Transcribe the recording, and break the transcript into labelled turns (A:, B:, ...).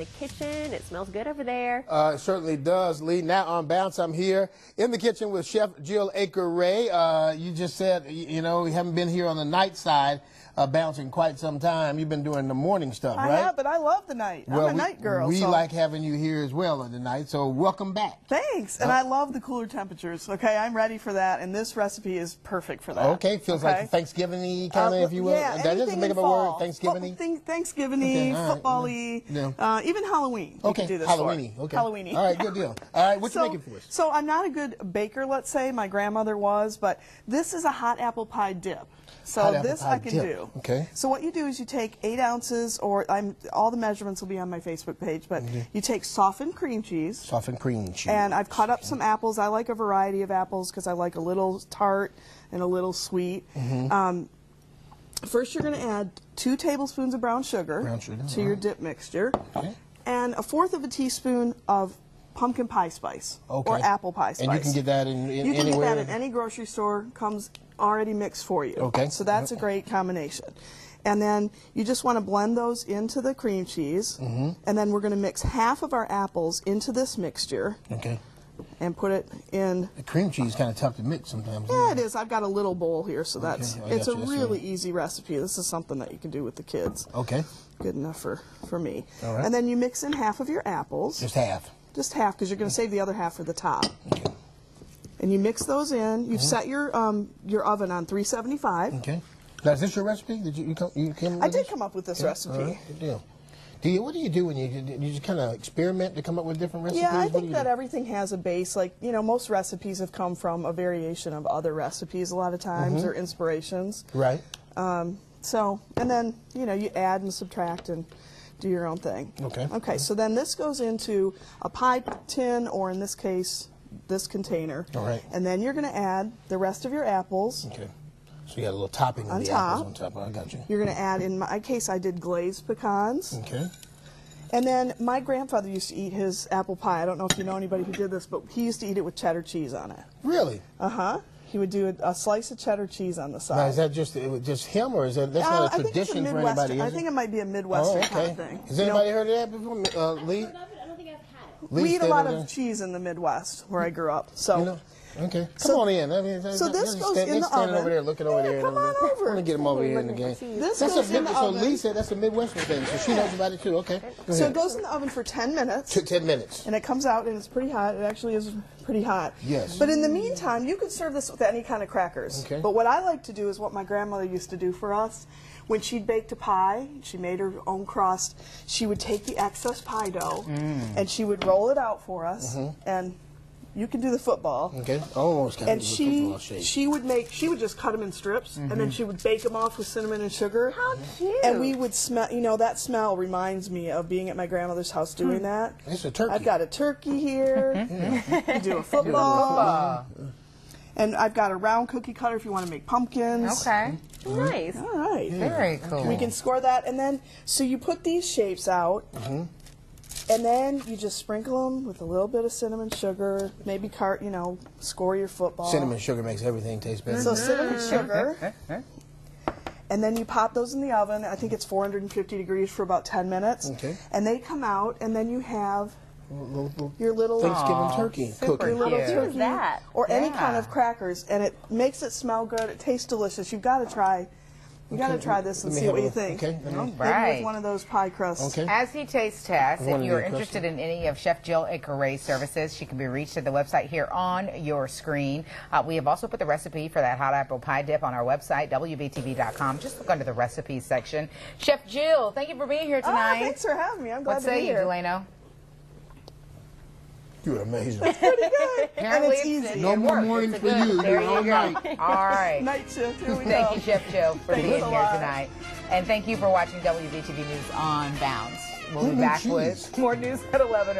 A: The kitchen, it smells good over there.
B: Uh, it certainly does, Lee. Now on Bounce, I'm here in the kitchen with Chef Jill Aker Ray. Uh, you just said, you know, we haven't been here on the night side uh, bouncing quite some time. You've been doing the morning stuff,
C: I
B: right?
C: have, but I love the night. I'm a
B: we,
C: night girl.
B: We
C: so.
B: like having you here as well on the night, so welcome back.
C: Thanks, and I love the cooler temperatures. Okay, I'm ready for that, and this recipe is perfect for that.
B: Okay, feels
C: okay?
B: like Thanksgiving-y kind of,
C: Uh,
B: if you will.
C: Yeah,
B: that is a
C: anything
B: big
C: in
B: of a word, Thanksgiving-y.
C: Well, Thanksgiving-y,
B: Okay, right,
C: football-y,
B: yeah.
C: uh, even Halloween. You
B: Okay,
C: can do this
B: Halloweeny.
C: For.
B: Okay,
C: Halloweeny.
B: All right, good deal. All right, what
C: so,
B: you making for us?
C: So I'm not a good baker, let's say. My grandmother was, but this is a hot apple pie dip. So this I can
B: dip.
C: do.
B: Okay.
C: So what you do is you take eight ounces, or I'm all the measurements will be on my Facebook page, but you take softened cream cheese.
B: Softened cream cheese.
C: And I've cut up some apples. I like a variety of apples because I like a little tart and a little sweet.
B: Mm-hmm.
C: Um, first, you're going to add two tablespoons of brown sugar,
B: Brown sugar,
C: to your
B: alright.
C: dip mixture,
B: Okay.
C: and a fourth of a teaspoon of pumpkin pie spice
B: Okay.
C: or apple pie spice.
B: And you can get that in, in
C: You can
B: anywhere.
C: get that in any grocery store. Comes already mixed for you.
B: Okay.
C: So that's a great combination. And then you just want to blend those into the cream cheese.
B: Mm-hmm.
C: And then we're going to mix half of our apples into this mixture
B: Okay.
C: and put it in.
B: The cream cheese is kind of tough to mix sometimes.
C: Yeah, it is. I've got a little bowl here, so that's
B: I
C: it's a
B: you.
C: Really
B: right.
C: easy recipe. This is something that you can do with the kids.
B: Okay.
C: Good enough for for me.
B: All right.
C: And then you mix in half of your apples,
B: Just half.
C: just half, because you're going to save the other half for the top.
B: Okay.
C: And you mix those in.
B: Mm-hmm.
C: You've set your um, your oven on 375.
B: Okay. Now, is this your recipe? Did you you come? You came
C: I
B: with
C: did
B: this?
C: come up with this
B: Yeah?
C: recipe.
B: All right, Good deal. Do you? What do you do when you you just kind of experiment to come up with different recipes?
C: Yeah, I
B: What do
C: think
B: you
C: that
B: do?
C: everything has a base. Like, you know, most recipes have come from a variation of other recipes a lot of times
B: Mm-hmm.
C: or inspirations.
B: Right.
C: So, and then, you know, you add and subtract and do your own thing.
B: Okay.
C: Okay, so then this goes into a pie tin or in this case, this container.
B: All right.
C: And then you're going to add the rest of your apples.
B: Okay. So you got a little topping of
C: On
B: the apples
C: top.
B: on top. I got you.
C: You're going to add, in my case, I did glazed pecans.
B: Okay.
C: And then my grandfather used to eat his apple pie. I don't know if you know anybody who did this, but he used to eat it with cheddar cheese on it.
B: Really?
C: Uh huh. He would do a, a slice of cheddar cheese on the
B: Now,
C: side.
B: is that just it was just him, or is that that's
C: Uh,
B: not a
C: I think it's a
B: tradition for anybody?
C: I think
B: it?
C: it might be a
B: Oh,
C: Midwestern
B: okay.
C: kind of thing.
B: Has
C: You know,
B: anybody heard of that before? Uh, Lee?
A: I don't think I've had it.
B: Lee
C: we eat a lot of cheese in the Midwest where I grew up. So
B: You know? Okay. Come
C: So-
B: on in. I mean,
C: so this goes
B: stand-
C: in the
B: standing
C: oven.
B: over there, looking over
C: Yeah,
B: there.
C: come on
B: I'm
C: over.
B: going to get him over here in the game.
C: This
B: That's
C: goes
B: a
C: in the
B: so
C: oven.
B: Lee said that's a Midwestern thing, so she knows about it too. Okay.
C: So it goes in the oven for 10 minutes.
B: T- ten minutes.
C: and it comes out and it's pretty hot. It actually is pretty hot.
B: Yes.
C: But in the meantime, you could serve this with any kind of crackers.
B: Okay.
C: But what I like to do is what my grandmother used to do for us. When she'd baked a pie, she made her own crust. She would take the excess pie dough mm. and she would roll it out for us. Mm-hmm. And you can do the football.
B: Okay. Almost kind
C: And she she would make she would just cut them in strips and then mm-hmm. she would bake them off with cinnamon and sugar.
A: How cute.
C: And we would smell, you know, that smell reminds me of being at my grandmother's house doing hmm. that.
B: It's a turkey.
C: I've got a turkey here. You do a football. And I've got a round cookie cutter if you want to make pumpkins.
D: Okay. Mm-hmm.
A: Nice.
C: All right.
D: Very cool.
C: We can score that. And then, so you put these shapes out. Mm-hmm. And then you just sprinkle them with a little bit of cinnamon sugar, maybe cart, you know, score your football.
B: Cinnamon sugar makes everything taste better.
C: So cinnamon mm-hmm. sugar. And then you pop those in the oven. I think it's 450 degrees for about 10 minutes.
B: Okay.
C: And they come out, and then you have
B: Little- little
C: your little
B: Thanksgiving turkey
D: super
B: cooking.
C: your little
D: cute.
C: turkey
A: that?
C: or any kind of crackers, and it makes it smell good. It tastes delicious. You've got to try. You got to try this and see what you think.
B: okay, let me-
D: All
C: Maybe
D: right.
C: with one of those pie crusts.
B: Okay.
D: As he tastes tests, if you're
B: the
D: interested in any of Chef Jill Ray services, she can be reached at the website here on your screen. Uh, we have also put the recipe for that hot apple pie dip on our website, WBTV.com. Just look under the recipes section. Chef Jill, thank you for being here
C: Ah,
D: tonight.
C: thanks for having me. I'm glad
D: what
C: to
D: say
C: be
D: you,
C: here.
D: Delano?
B: You're amazing.
C: That's Pretty good. and it's
D: it's-
C: easy.
B: No
D: It
B: more
D: works.
B: morning for
D: good-
B: you.
D: There
B: You're all night.
D: All right.
C: Night shift. Here we
D: Thank
C: go.
D: you, Chef Jill, for
C: Thanks
D: being here
C: lot.
D: tonight. And thank you for watching WBTV News on Bounce. We'll be back
B: geez.
D: with more news at 11.